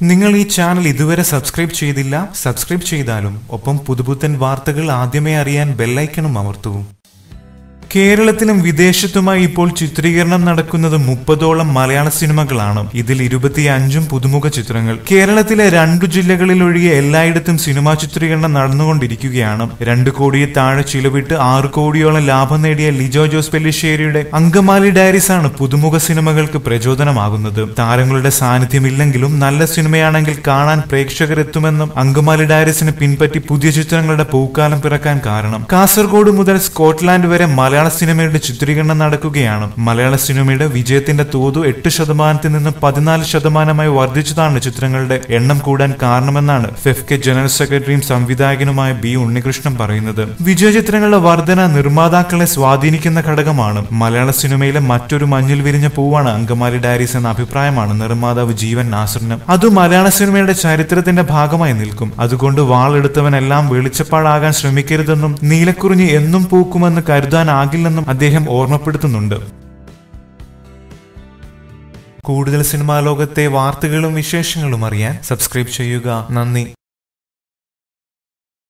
നിങ്ങൾ ഈ ചാനൽ ഇതുവരെ സബ്സ്ക്രൈബ് ചെയ്തില്ല സബ്സ്ക്രൈബ് ചെയ്താലും ഒപ്പം പുതുപുത്തൻ വാർത്തകൾ ആദ്യമേ അറിയാൻ ബെല്ലൈക്കണും അമർത്തൂ. കേരളത്തിലും വിദേശത്തുമായി ഇപ്പോൾ ചിത്രീകരണം നടക്കുന്നത് മുപ്പതോളം മലയാള സിനിമകളാണ്. ഇതിൽ ഇരുപത്തിയഞ്ചും പുതുമുഖ ചിത്രങ്ങൾ. കേരളത്തിലെ രണ്ടു ജില്ലകളിലൊഴികെ എല്ലായിടത്തും സിനിമാ ചിത്രീകരണം നടന്നുകൊണ്ടിരിക്കുകയാണ്. രണ്ടു കോടിയെ താഴെ ചിലവിട്ട് ആറ് കോടിയോളം ലാഭം നേടിയ ലിജോ ജോസ് പെല്ലിശ്ശേരിയുടെ അങ്കമാലി ഡയറീസ് ആണ് പുതുമുഖ സിനിമകൾക്ക് പ്രചോദനമാകുന്നത്. താരങ്ങളുടെ സാന്നിധ്യമില്ലെങ്കിലും നല്ല സിനിമയാണെങ്കിൽ കാണാൻ പ്രേക്ഷകരെത്തുമെന്നും അങ്കമാലി ഡയറീസിനെ പിൻപറ്റി പുതിയ ചിത്രങ്ങളുടെ പൂക്കാലം പിറക്കാൻ കാരണം. കാസർഗോഡ് മുതൽ സ്കോട്ട്ലാൻഡ് വരെ മലയാള സിനിമയുടെ ചിത്രീകരണം നടക്കുകയാണ്. മലയാള സിനിമയുടെ വിജയത്തിന്റെ തോതു എട്ട് ശതമാനത്തിൽ നിന്ന് പതിനാല് ശതമാനമായി വർദ്ധിച്ചതാണ് ചിത്രങ്ങളുടെ എണ്ണം കൂടാൻ കാരണമെന്നാണ് ഫെഫ്കെ ജനറൽ സെക്രട്ടറിയും സംവിധായകനുമായ ബി ഉണ്ണികൃഷ്ണൻ പറയുന്നത്. വിജയ ചിത്രങ്ങളുടെ വർധന നിർമ്മാതാക്കളെ സ്വാധീനിക്കുന്ന ഘടകമാണ്. മലയാള സിനിമയിലെ മറ്റൊരു മഞ്ഞിൽ വിരിഞ്ഞ പൂവാണ് അങ്കമാലി ഡയറീസ് എന്ന അഭിപ്രായമാണ് നിർമ്മാതാവ് ജീവൻ നാസറിന്. അത് മലയാള സിനിമയുടെ ചരിത്രത്തിന്റെ ഭാഗമായി നിൽക്കും. അതുകൊണ്ട് വാളെടുത്തവനെല്ലാം വെളിച്ചപ്പാടാകാൻ ശ്രമിക്കരുതെന്നും നീലക്കുറിഞ്ഞി എന്നും പൂക്കുമെന്ന് കരുതാനാകില്ലെന്നും അദ്ദേഹം ഓർമ്മപ്പെടുത്തുന്നുണ്ട്. കൂടുതൽ സിനിമാ ലോകത്തെ വാർത്തകളും വിശേഷങ്ങളും അറിയാൻ സബ്സ്ക്രൈബ് ചെയ്യുക. നന്ദി.